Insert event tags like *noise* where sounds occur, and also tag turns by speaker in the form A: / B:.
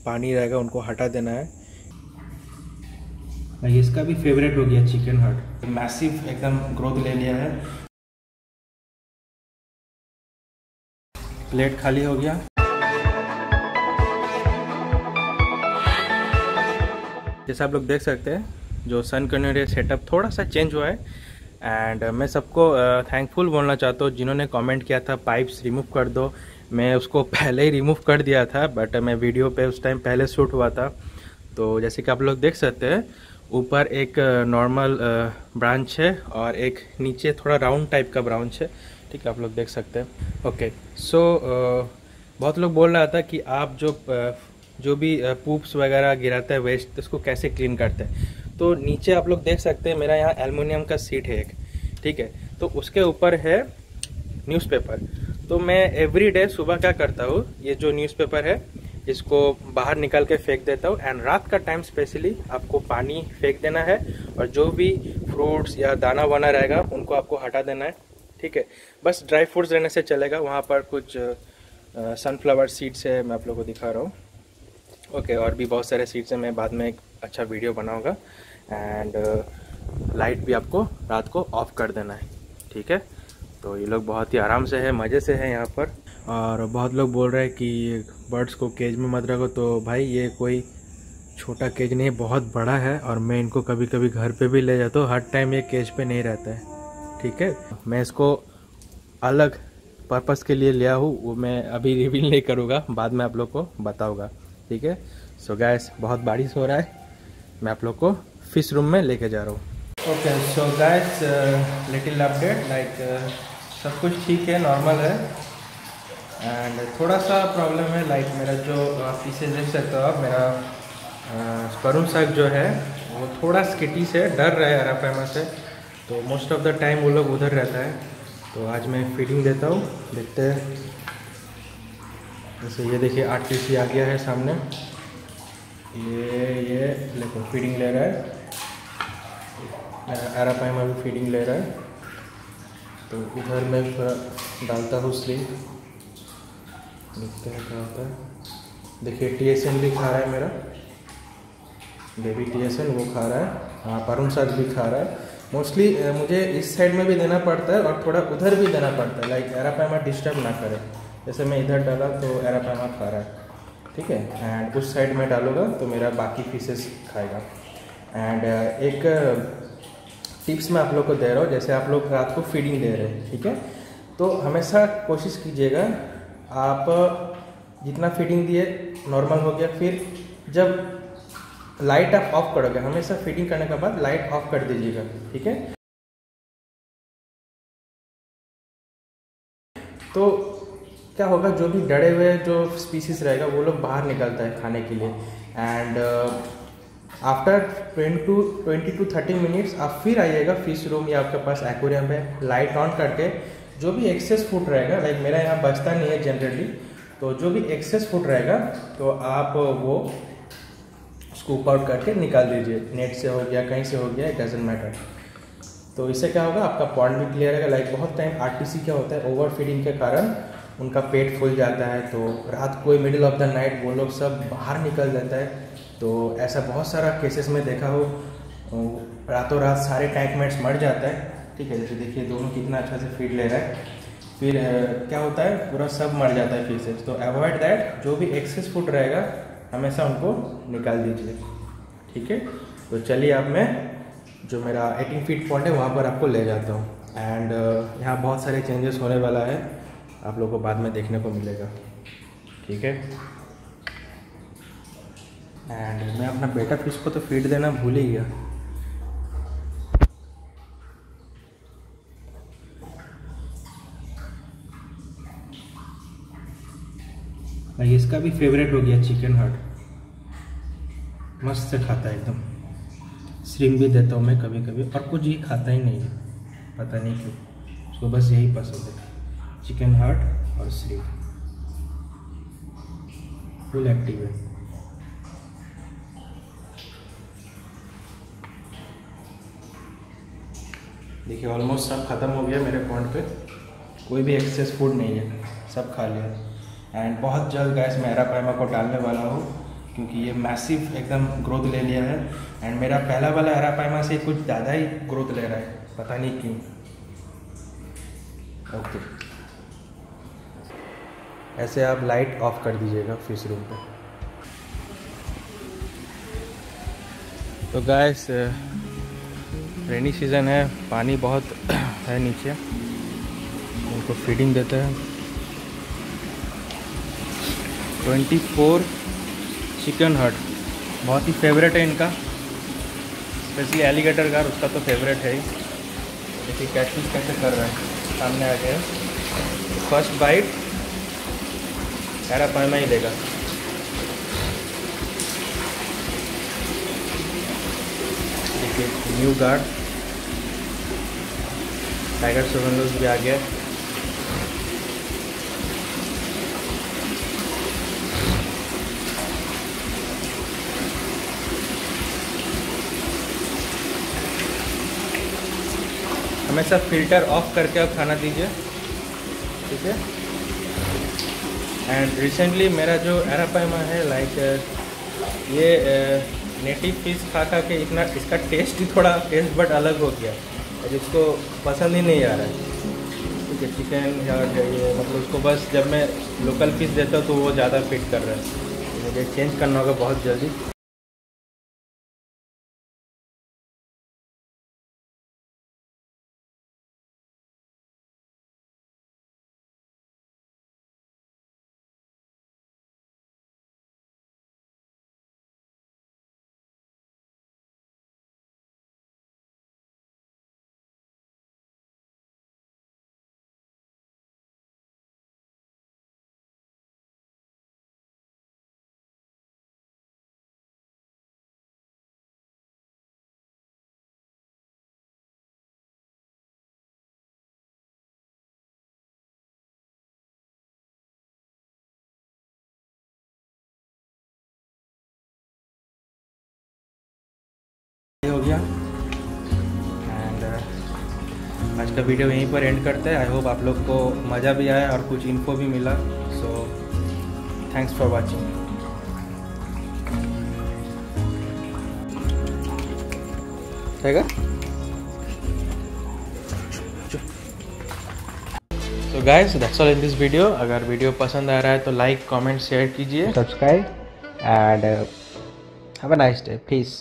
A: पानी रहेगा उनको हटा देना है। भाई इसका भी फेवरेट हो गया चिकन हार्ट मैसिव एकदम ग्रोथ ले लिया है। प्लेट खाली हो गया। जैसा आप लोग देख सकते हैं जो सन कन्वेयर सेटअप थोड़ा सा चेंज हुआ है। एंड मैं सबको थैंकफुल बोलना चाहता हूँ जिन्होंने कमेंट किया था पाइप्स रिमूव कर दो। मैं उसको *laughs* पहले ही रिमूव कर दिया था बट मैं वीडियो पे उस टाइम पहले शूट हुआ था। तो जैसे कि आप लोग देख सकते हैं, ऊपर एक नॉर्मल ब्रांच है और एक नीचे थोड़ा राउंड टाइप का ब्रांच है। ठीक है, आप लोग देख सकते हैं। ओके सो बहुत लोग बोल रहा था कि आप जो जो भी पूप्स वगैरह गिराते हैं वेस्ट उसको कैसे क्लीन करते हैं? तो नीचे आप लोग देख सकते हैं, मेरा यहाँ एलमिनियम का सीट है एक। ठीक है तो उसके ऊपर है न्यूज़पेपर तो मैं एवरी डे सुबह क्या करता हूँ, ये जो न्यूज़पेपर है, इसको बाहर निकाल के फेंक देता हूँ एंड रात का टाइम स्पेशली आपको पानी फेंक देना है और जो भी फ्रूट्स या दाना वाना रहेगा, उनको आपको हटा देना है, ठीक है? बस ड्राई फ्रूट्स रहने से चलेगा, वहाँ पर कुछ सनफ्लावर सीड्स है, मैं आप लोगों को दिखा रहा हूँ। ओके और भी बहुत सारे सीट्स हैं, मैं बाद में एक अच्छा वीडियो बनाऊँगा एंड लाइट भी आपको रात को ऑफ़ कर देना है, ठीक है? तो ये लोग बहुत ही आराम से है, मज़े से है यहाँ पर। और बहुत लोग बोल रहे हैं कि बर्ड्स को केज में मत रखो। तो भाई ये कोई छोटा केज नहीं, बहुत बड़ा है और मैं इनको कभी कभी घर पे भी ले जाता हूँ। हर टाइम ये केज पे नहीं रहता है, ठीक है? मैं इसको अलग पर्पज़ के लिए लिया हूँ, वो मैं अभी रिवील नहीं करूँगा, बाद में आप लोग को बताऊँगा, ठीक है? सो गैस बहुत बारिश हो रहा है, मैं आप लोग को फ़िश रूम में लेके जा रहा हूँ। Okay so guys little update like सब कुछ ठीक है नॉर्मल है। एंड थोड़ा सा प्रॉब्लम है लाइक like, मेरा जो पीछे देख सकते हो आप मेरा स्परून uh, साग जो है वो थोड़ा स्किटी से डर रहा है अरापैमा से तो मोस्ट ऑफ़ द टाइम वो लोग उधर रहता है। तो आज मैं फीडिंग देता हूँ देखते हैं। जैसे ये देखिए आर आ गया है सामने। ये ये देखो फीडिंग ले रहा है। एरापाइम अभी फीडिंग ले रहा है। तो इधर मैं थोड़ा डालता हूँ स्लीव देखते हैं क्या होता है। देखिए टी एस एन भी खा रहा है मेरा। बेबी टी एस एन वो खा रहा है। हाँ परुण साथ भी खा रहा है। मोस्टली मुझे इस साइड में भी देना पड़ता है और थोड़ा उधर भी देना पड़ता है। लाइक एरापाइमा डिस्टर्ब ना करे। जैसे मैं इधर डाला तो एरापामा खा रहा है। ठीक है? एंड उस साइड में डालूँगा तो मेरा बाकी पीसेस खाएगा। एंड एक टिप्स मैं आप लोग को दे रहा हूँ, जैसे आप लोग रात को फीडिंग दे रहे हैं, ठीक है? तो हमेशा कोशिश कीजिएगा, आप जितना फीडिंग दिए नॉर्मल हो गया। फिर जब लाइट आप ऑफ़ करोगे, हमेशा फीडिंग करने के बाद लाइट ऑफ़ कर दीजिएगा, ठीक है? तो क्या होगा, जो भी डरे हुए जो स्पीसीज रहेगा, वो लोग बाहर निकलता है खाने के लिए। And after twenty two twenty two thirty minutes आप फिर आइएगा फ़िश रूम या आपके पास एक्वेरियम है लाइट ऑन करके, जो भी एक्सेस फ़ूड रहेगा लाइक मेरा यहाँ बचता नहीं है जनरली तो जो भी एक्सेस फ़ूड रहेगा तो आप वो स्कूप आउट करके निकाल दीजिए। नेट से हो गया, कहीं से हो गया इट डजेंट मैटर तो इससे क्या होगा, आपका पॉइंट भी क्लियर रहेगा। लाइक बहुत टाइम आरटीसी क्या होता है ओवर फीडिंग के कारण उनका पेट फूल जाता है तो रात को मिडिल ऑफ़ द नाइट वो लोग सब बाहर निकल जाता है। तो ऐसा बहुत सारा केसेस में देखा हो रातों रात सारे टैंकमेंट्स मर जाता है। ठीक है, जैसे देखिए दोनों कितना अच्छा से फ़ीड ले रहा है। फिर क्या होता है, पूरा सब मर जाता है फिशेज तो अवॉइड दैट जो भी एक्सेस फ़ूड रहेगा, हमेशा उनको निकाल दीजिए। ठीक है? तो चलिए अब मैं, जो मेरा एटीन फीट पॉइंट है, वहाँ पर आपको ले जाता हूँ। एंड यहाँ बहुत सारे चेंजेस होने वाला है। आप लोगों को बाद में देखने को मिलेगा। ठीक है? एंड मैं अपना बेटा फ़िश को तो फ़ीड देना भूल ही गया। भाई, इसका भी फेवरेट हो गया चिकन हार्ट मस्त से खाता है एकदम। श्रिम भी देता हूँ मैं कभी कभी और कुछ ये खाता ही नहीं। है पता नहीं क्यों। उसको बस यही पसंद है। चिकन हार्ट और स्लीव फुल एक्टिव है। देखिए ऑलमोस्ट सब ख़त्म हो गया मेरे पॉइंट पे। कोई भी एक्सेस फ़ूड नहीं है, सब खा लिया। एंड बहुत जल्द गैस मैं एरापाइमा को डालने वाला हूँ, क्योंकि ये मैसिव एकदम ग्रोथ ले लिया है। एंड मेरा पहला वाला एरापाइमा से कुछ ज़्यादा ही ग्रोथ ले रहा है। पता नहीं क्यों। ओके ऐसे आप लाइट ऑफ़ कर दीजिएगा फ़िश रूम पे। तो गैस रेनी सीज़न है, पानी बहुत *clears throat* है नीचे। उनको फीडिंग देते हैं। 24 चिकन हट। बहुत ही फेवरेट है इनका। स्पेशली एलिगेटर का, उसका तो फेवरेट है ही। देखिए कैटफिश कैसे कर रहे हैं। सामने आ गया फ़र्स्ट बाइट पैरा पैमा ही देगा न्यू गार्ड टाइगर सेवन भी आ गया। हमेशा फ़िल्टर ऑफ़ करके आप खाना दीजिए। ठीक है? एंड रिसेंटली मेरा जो एरापाइमा है लाइक ये नेटिव फ़िश खा खा के इतना, इसका टेस्ट ही थोड़ा टेस्ट बट अलग हो गया। जिसको पसंद ही नहीं आ रहा है। ठीक है चिकन या, ये मतलब उसको बस जब मैं लोकल पीस देता हूँ तो वो ज़्यादा फिट कर रहा है। मुझे चेंज करना होगा बहुत जल्दी। आज का वीडियो यहीं पर एंड करते हैं। आई होप आप लोग को मज़ा भी आया और कुछ इन्फो भी मिला। सो थैंक्स फॉर वाचिंग रहेगा तो guys that's all in this video अगर वीडियो पसंद आ रहा है तो लाइक कमेंट शेयर कीजिए। Subscribe and have a nice day peace